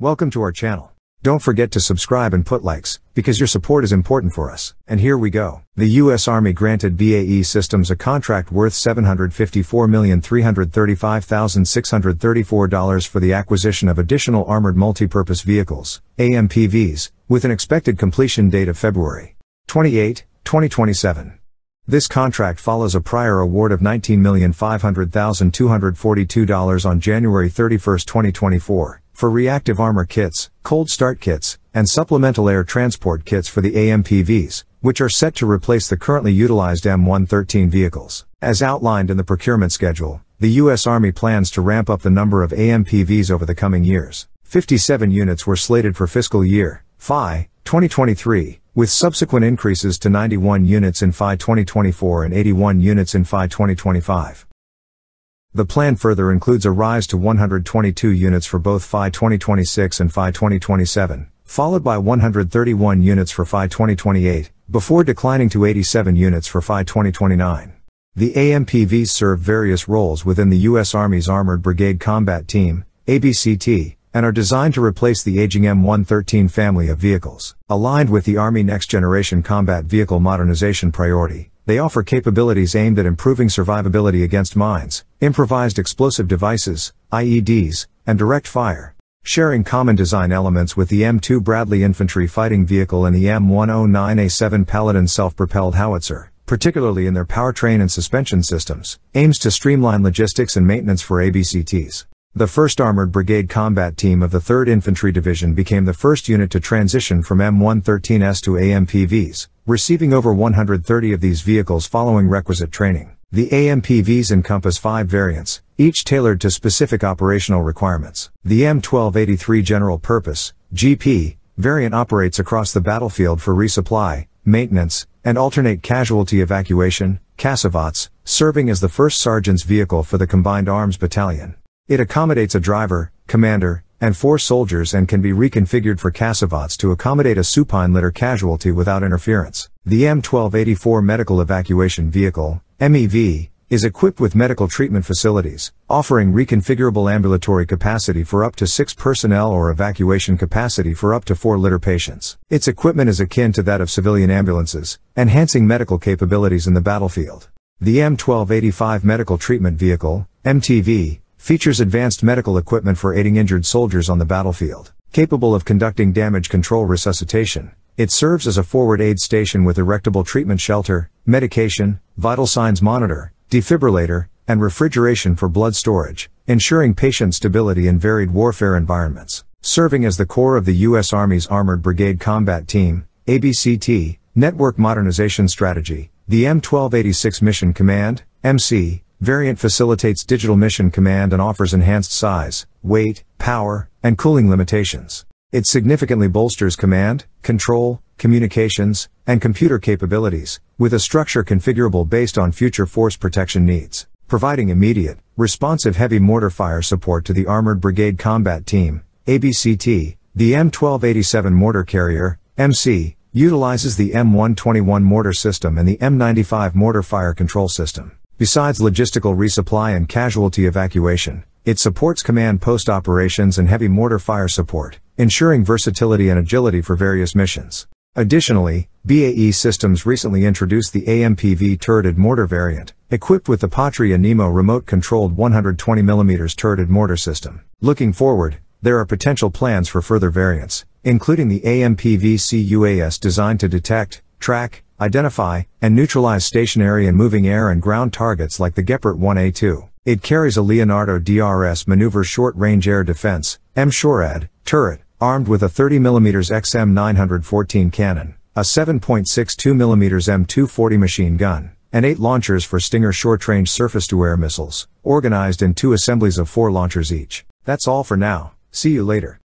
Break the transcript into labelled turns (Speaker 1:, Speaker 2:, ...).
Speaker 1: Welcome to our channel. Don't forget to subscribe and put likes, because your support is important for us. And here we go. The U.S. Army granted BAE Systems a contract worth $754,335,634 for the acquisition of additional Armored Multipurpose Vehicles, AMPVs, with an expected completion date of February 28, 2027. This contract follows a prior award of $19,500,242 on January 31, 2024 for reactive armor kits, cold start kits, and supplemental air transport kits for the AMPVs, which are set to replace the currently utilized M113 vehicles. As outlined in the procurement schedule, the U.S. Army plans to ramp up the number of AMPVs over the coming years. 57 units were slated for fiscal year FY 2023, with subsequent increases to 91 units in FY 2024 and 81 units in FY 2025. The plan further includes a rise to 122 units for both FY 2026 and FY 2027, followed by 131 units for FY 2028, before declining to 87 units for FY 2029. The AMPVs serve various roles within the U.S. Army's Armored Brigade Combat Team, ABCT, and are designed to replace the aging M113 family of vehicles. Aligned with the Army Next Generation Combat Vehicle Modernization Priority, they offer capabilities aimed at improving survivability against mines, improvised explosive devices, IEDs, and direct fire. Sharing common design elements with the M2 Bradley infantry fighting vehicle and the M109A7 Paladin self-propelled howitzer, particularly in their powertrain and suspension systems, aims to streamline logistics and maintenance for ABCTs. The 1st Armored Brigade Combat Team of the 3rd Infantry Division became the first unit to transition from M113S to AMPVs, receiving over 130 of these vehicles following requisite training. The AMPVs encompass five variants, each tailored to specific operational requirements. The M1283 General Purpose, GP, variant operates across the battlefield for resupply, maintenance, and alternate casualty evacuation, CASEVACs, serving as the first sergeant's vehicle for the Combined Arms Battalion. It accommodates a driver, commander, and four soldiers and can be reconfigured for CASEVACs to accommodate a supine litter casualty without interference. The M1284 Medical Evacuation Vehicle, MEV, is equipped with medical treatment facilities, offering reconfigurable ambulatory capacity for up to six personnel or evacuation capacity for up to four litter patients. Its equipment is akin to that of civilian ambulances, enhancing medical capabilities in the battlefield. The M1285 Medical Treatment Vehicle, MTV, features advanced medical equipment for aiding injured soldiers on the battlefield. Capable of conducting damage control resuscitation, it serves as a forward aid station with erectable treatment shelter, medication, vital signs monitor, defibrillator, and refrigeration for blood storage, ensuring patient stability in varied warfare environments. Serving as the core of the U.S. Army's Armored Brigade Combat Team, ABCT, Network Modernization Strategy, the M1286 Mission Command, MC, Variant facilitates digital mission command and offers enhanced size, weight, power, and cooling limitations. It significantly bolsters command, control, communications, and computer capabilities, with a structure configurable based on future force protection needs, providing immediate, responsive heavy mortar fire support to the Armored Brigade Combat Team, ABCT, the M1287 mortar carrier, MC, utilizes the M121 mortar system and the M95 mortar fire control system. Besides logistical resupply and casualty evacuation, it supports command post operations and heavy mortar fire support, ensuring versatility and agility for various missions. Additionally, BAE Systems recently introduced the AMPV turreted mortar variant, equipped with the Patria Nemo remote controlled 120mm turreted mortar system. Looking forward, there are potential plans for further variants, including the AMPV CUAS designed to detect, track, identify, and neutralize stationary and moving air and ground targets like the Gepard 1A2. It carries a Leonardo DRS maneuver short range air defense, M-SHORAD, turret, armed with a 30mm XM914 cannon, a 7.62mm M240 machine gun, and eight launchers for Stinger short range surface to air missiles, organized in two assemblies of four launchers each. That's all for now, see you later.